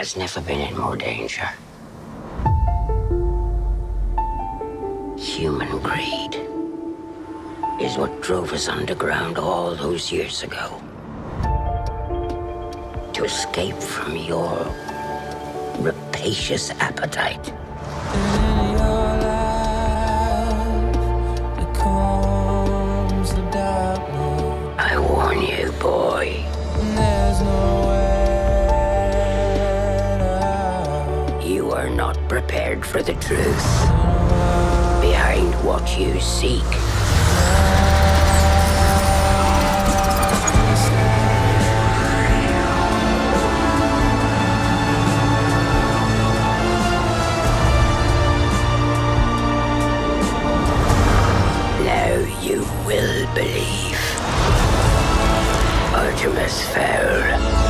has never been in more danger. Human greed is what drove us underground all those years ago. To escape from your rapacious appetite. Prepared for the truth. Behind what you seek. Now you will believe. Artemis Fowl.